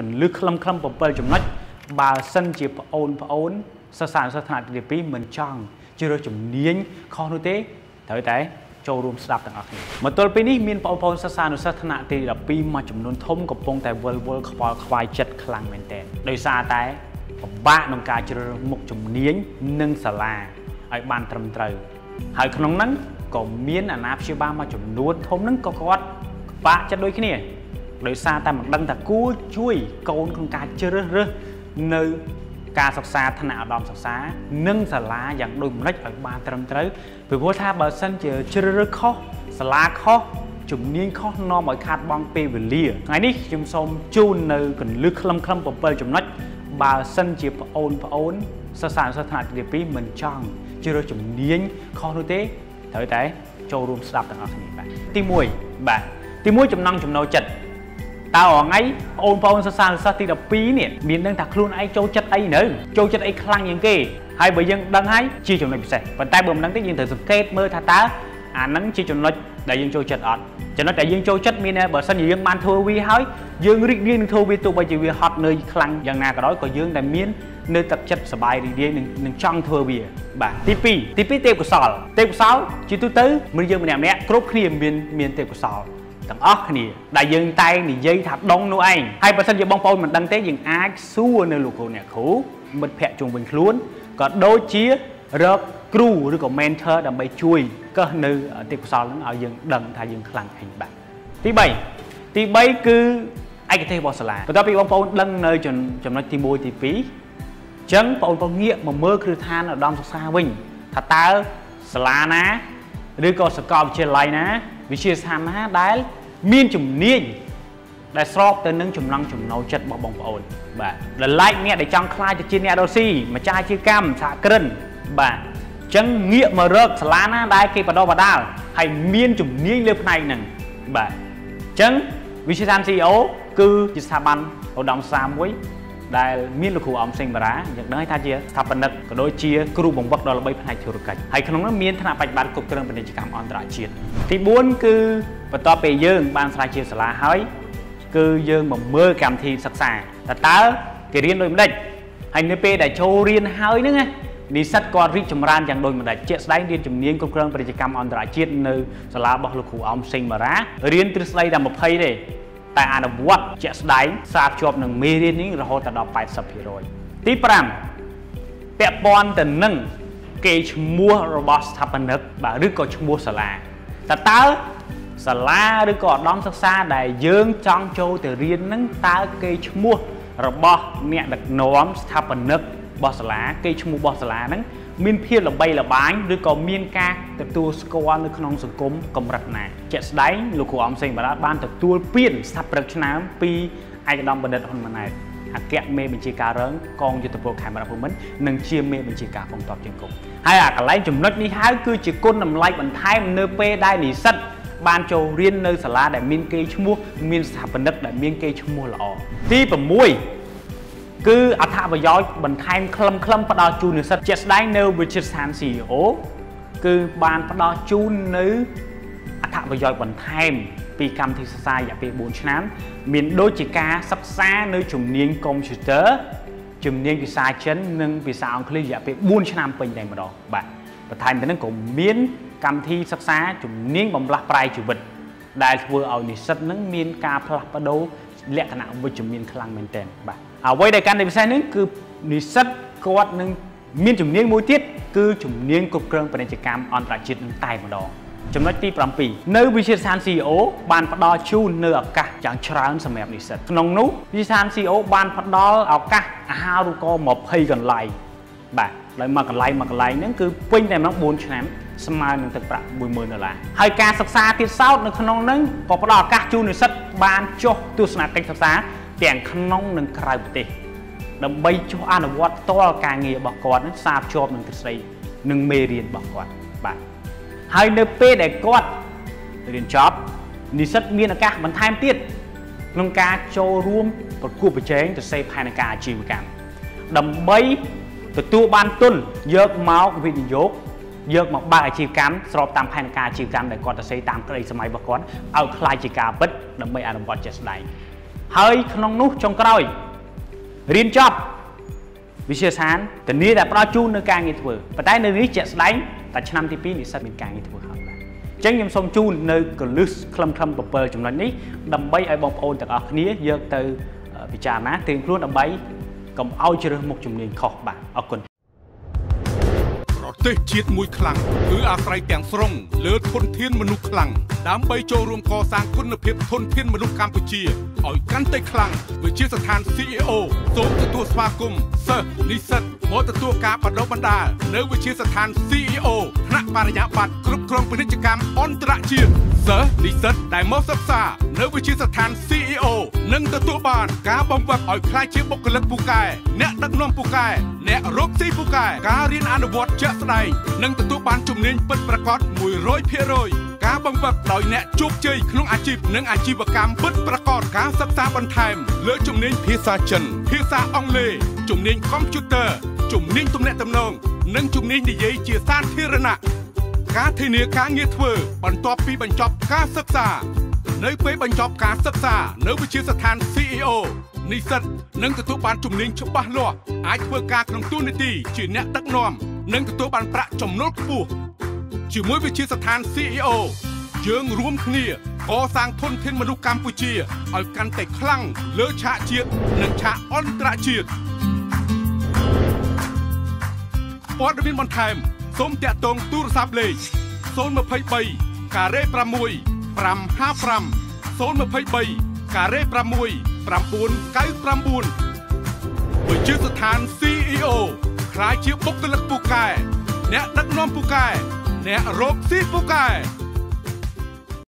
កន្លឹះខ្លឹមខ្លឹម7ចំណុចបើសិនជាប្អូនប្អូនសិស្សានុសិស្សថ្នាក់ទី2មិនចង់ជ្រើសជំនាញខុសនោះទេត្រូវតែចូលរួមស្ដាប់ទាំងអស់គ្នាមកទល់ពេលនេះមានបងប្អូនសិស្សានុសិស្សថ្នាក់ទី12មួយចំនួនធំកំពុងតែវិលវល់ខ្វល់ខ្វាយចិត្តខ្លាំងមែនទែនដោយសារតែពិបាកក្នុងការជ្រើសរើសមុខជំនាញនិងសាលាឲ្យបានត្រឹមត្រូវហើយក្នុងហ្នឹងក៏មានអាណាព្យាបាលមួយចំនួនធំហ្នឹងក៏គាត់ពិបាកចិត្តដូចគ្នា ដោយសារតែមិនដឹងថាគួរជួយកូនក្នុងការជ្រើសរើសនៅការសិក្សាថ្នាក់ឧត្តមសិក្សានិងសាលាយ៉ាងដូចម្តេចឲ្យបានត្រឹមត្រូវពីព្រោះថាបើសិនជាជ្រើសរើសខុសសាលាខុសជំនាញខុសនាំឲ្យខាតបង់ពេលវេលាថ្ងៃនេះខ្ញុំសូមជូននៅកន្លឹះខ្លឹមខ្លឹម7ចំណុចបើសិនជាប្អូនប្អូនសិស្សានុសិស្សថ្នាក់ទី2មិនចង់ជ្រើសរើសជំនាញខុសនោះទេត្រូវតែចូលរួមស្ដាប់ទាំងអស់គ្នាបាទទី1បាទទី1ចំណង់ចំណូលចិត្ត តើថ្ងៃបងប្អូនសិស្សានុសិស្សទី12នេះមានដឹងថាខ្លួនឯងចូលចិត្តអីនៅចូលចិត្តអីខ្លាំងជាងគេហើយបើយើងដឹងហើយជាចំណុចពិសេសប៉ុន្តែបើមិនដឹងទេយើងត្រូវសង្កេតមើលថាតើអាហ្នឹងជាចំណុចដែលយើងចូលចិត្តអត់ចំណុចដែលយើងចូលចិត្តមានបើសិនជាយើងបានធ្វើវាហើយយើងរីករាយនឹងធ្វើវាទោះបីជាវាហត់នឿយខ្លាំងយ៉ាងណាក៏ដោយក៏យើងតែមាននៅទឹកចិត្តសប្បាយរីករាយនឹងចង់ធ្វើវាបាទទី2ទី2ទេពកោសលទេពកោសលជាទូទៅមនុស្សយើងម្នាក់ម្នាក់គ្រប់គ្នាមានមានទេពកោសល ទាំងអស់គ្នាដែលយើងតែងនិយាយថាដងនោះឯងហើយបើសិនជាបងប្អូនមិនដឹងទេយើងអាចសួរនៅលោកគ្រូអ្នកគ្រូមិត្តភ័ក្តិជុំវិញខ្លួនក៏ដូចជារកគ្រូឬក៏ mentor ដើម្បីជួយកឹសនៅទេពកោសលនឹងឲ្យយើងដឹងថាយើងខ្លាំងអីបាទទី3ទី3គឺឯកទេសរបស់សាលាបន្ទាប់ពីបងប្អូនដឹងនៅចំណុចទី1ទី2អញ្ចឹងបងប្អូនងាកមកមើលគ្រឹះឋានឧត្តមសិក្សាវិញថាតើសាលាណាឬក៏សាកលវិទ្យាល័យណា វិទ្យាស្ថានណាដែលមានជំនាញដែលស្របទៅនឹងចំណង់ចំណូលចិត្តរបស់បងប្អូនបាទដែលឡែកអ្នកដែលចង់ខ្លាចទៅជាអ្នករស់ស៊ីម្ចាស់អាជីវកម្មសហគ្រិនបាទអញ្ចឹងងាកមករកសាលាណាដែលគេបដិបដាលហើយមានជំនាញលើផ្នែកហ្នឹងបាទអញ្ចឹងវិទ្យាស្ថាន CEO គឺជាស្ថាប័នឧត្តមសាមួយ ដែលមានលោកគ្រូអំសិងបារាយ៉ាងដឹងថាជាស្ថាបនិកក៏ដូចជាគ្រូបង្វឹកដ៏ល្បីផ្នែកធុរកិច្ចហើយក្នុងនោះមានថ្នាក់បច្ចុប្បន្នគ្រប់គ្រងពាណិជ្ជកម្មអន្តរជាតិទី4គឺបន្ទាប់ពីយើង បានស្រាវជ្រាវសាលាហើយគឺយើងមកមើលកម្មវិធីសិក្សាតើតើគេរៀនដូចម្ដេចហើយនៅពេលដែលចូលរៀនហើយហ្នឹងណានិស្សិតគាត់រីកចម្រើនយ៉ាងដូចម្ដេចជាក់ស្ដែងរៀនជំនាញគ្រប់គ្រងពាណិជ្ជកម្មអន្តរជាតិនៅសាលារបស់លោកគ្រូអមសិងបារារៀនទ្រឹស្ដីតែ20ទេ តែអនុវត្តជាក់ស្ដែងសារភ្ជាប់នឹងមេរៀននេះរហូតដល់80%ទី5ពាក់ព័ន្ធទៅនឹងគេឈ្មោះរបស់ស្ថាបនិកបាទឬក៏ឈ្មោះសាលាតើតើសាលាឬក៏ឧត្តមសិក្សាដែលយើងចង់ចូលទៅរៀននឹងតើគេឈ្មោះរបស់អ្នកដឹកនាំស្ថាបនិក របស់សាលាគេឈ្មោះរបស់សាលាហ្នឹងមានភាពល្បីល្បាញឬក៏មានការទទួលស្គាល់នៅក្នុងសង្គមកម្រិតណាជាក់ស្ដែងលោកគ្រូអំសេងបារាបានទទួលពានស្ថាបព្រឹកឆ្នាំពីឯកឧត្តមបណ្ឌិតហ៊ុនម៉ាណែតអគ្គមេបញ្ជាការរងកងយុទ្ធពលខេមរៈភូមិន្ទនិងជាមេបញ្ជាការកងទ័ពជើងគោកហើយអាកន្លែងចំណុចនេះហើយគឺជាគុណតម្លៃបន្ថែមនៅពេលដែលនិស្សិតបានចូលរៀននៅសាលាដែលមានកេរ្តិ៍ឈ្មោះមានស្ថាបនិកដែលមានកេរ្តិ៍ឈ្មោះល្អទី6 គឺអត្ថប្រយោជន៍បន្ថែមខ្លឹមខ្លឹមផ្ដល់ជូននិស្សិតជាក់ស្ដែងនៅវិទ្យាស្ថាន CEO គឺបានផ្ដល់ជូននៅអត្ថប្រយោជន៍បន្ថែមពីកម្មវិធីសិក្សារយៈពេល4ឆ្នាំ មានដូចជាការសិក្សានៅជំនាញកុំព្យូទ័រជំនាញភាសាចិននិងភាសាអង់គ្លេសរយៈពេល4ឆ្នាំពេញតែម្ដងបាទបន្ថែមទៅនឹងក៏មានកម្មវិធីសិក្សាជំនាញបំលាស់ប្រែជីវិត ដែលធ្វើឲ្យនិស្សិតនឹងមានការផ្លាស់ប្ដូរលក្ខណៈវិជ្ជមានខ្លាំងមែនទែនបាទ អ្វីដែលកាន់តែពិសេសនេះគឺនិស្សិតគាត់នឹងមានជំនាញមួយទៀតគឺជំនាញគ្រប់គ្រងពាណិជ្ជកម្មអន្តរជាតិនឹងតែម្ដងចំណុចទី7នៅវិទ្យាស្ថាន CEO បានផ្ដល់ជូននៅឱកាសយ៉ាងច្រើនសម្រាប់និស្សិតក្នុងនោះវិទ្យាស្ថាន CEO បានផ្ដល់ឱកាសអាហារូបករណ៍20កន្លែងបាទដោយមួយកន្លែងមួយកន្លែងហ្នឹងគឺពេញតែម្ដង4ឆ្នាំស្មើនឹងទឹកប្រាក់10000ដុល្លារហើយការសិក្សាទៀតសោតនៅក្នុងហ្នឹងក៏ផ្ដល់ឱកាសជូននិស្សិតបានចុះទស្សនកិច្ចសិក្សា ទាំងក្នុងនិងក្រៅប្រទេសដើម្បីចុះអនុវត្តផ្ទាល់ការងាររបស់គាត់នឹងសារភ្ជាប់នឹងទ្រឹស្ដីនិងមេរៀនរបស់គាត់បាទហើយនៅពេលដែលគាត់រៀនចប់និស្សិតមានឱកាសបន្ថែមទៀតក្នុងការចូលរួមប្រគួតប្រជែងទៅសេផែនការអាជីវកម្មដើម្បីទទួលបានទុនយកមកវិនិយោគយកមកបើកអាជីវកម្មស្របតាមផែនការអាជីវកម្មដែលគាត់ទៅសេតាមក្តីសម័យរបស់គាត់ឲ្យខ្លាយជាការពិតដើម្បីអនុវត្តជាក់ស្ដែង ហហើយក្នុងនោះចុងក្រោយរៀនចប់វិទ្យាស្ថានធានាតែផ្ដល់ជូននៅការងារធ្វើប៉ុន្តែនៅនេះជាក់ស្ដែងតែឆ្នាំទី2និស្សិតមានការងារធ្វើហើយបាទអញ្ចឹងខ្ញុំសូមជូននៅកលឹះខ្លឹមខ្លឹម7ចំណុចនេះដើម្បីឲ្យបងប្អូនទាំងអស់គ្នាយកទៅពិចារណាត្រៀមខ្លួនដើម្បីកុំឲ្យជ្រើសមុខជំនាញខុសបាទអរគុណទេសជាតិមួយខ្លាំងគឺអាស្រ័យទាំងស្រុងលើធនធានមនុស្សខ្លាំងដើម្បីចូលរួមកសាងគុណភាពធនធានមនុស្សកម្ពុជា ឲ្យកាន់តែខ្លាំងវិជាស្ថាន CEO សូមទទួលស្វាគមន៍សិស្សនិស្សិតមកទទួលការបណ្ដុះបណ្ដាលនៅវិជាស្ថាន CEO ថ្នាក់បរិញ្ញាបត្រគ្រប់គ្រងពាណិជ្ជកម្មអន្តរជាតិសិស្សនិស្សិតដែលមកសិក្សានៅវិជាស្ថាន CEO នឹងទទួលបានការបំពេញឲ្យខ្លាយជាបុគ្គលិកពូកែអ្នកដឹកនាំពូកែអ្នករកស៊ីពូកែការរៀនអនុវត្តជាក់ស្ដែងនឹងទទួលបានជំនាញពិតប្រាកដ100% ការបង្វឹកដោយអ្នកជោគជ័យក្នុងអាជីពនិងអាជីវកម្មពិតប្រាកដការសិក្សាបន្ថែម លើជំនាញភាសាចិន ភាសាអង់គ្លេសជំនាញកុំព្យូទ័រជំនាញទំនាក់ទំនងនិងជំនាញនិយាយជាសាធារណៈការធានាការងារធ្វើ បន្ទាប់ពីបញ្ចប់ការសិក្សា នៅពេលបញ្ចប់ការសិក្សា នៅវិទ្យាស្ថាន CEO និស្សិតនឹងទទួលបានជំនាញច្បាស់លាស់អាចធ្វើការក្នុងទូនាទីជាអ្នកដឹកនាំនិងទទួលបានប្រាក់ចំណូលខ្ពស់ ជាមួយវិទ្យាស្ថាន CEO យើងរួមគ្នាកសាងធនធានមនុស្សកម្ពុជាឲ្យកាន់តែខ្លាំងលើឆាកជាតិនិងឆាកអន្តរជាតិព័ត៌មានបន្ថែមសូមតាក់ទងទូរស័ព្ទលេខ023ការ៉េ6 555 023ការ៉េ6 999វិជាស្ថាន CEO ខ្លាយជាបុគ្គលិកពូកែអ្នកដឹកនាំពូកែ អ្នករកស៊ីពូកែ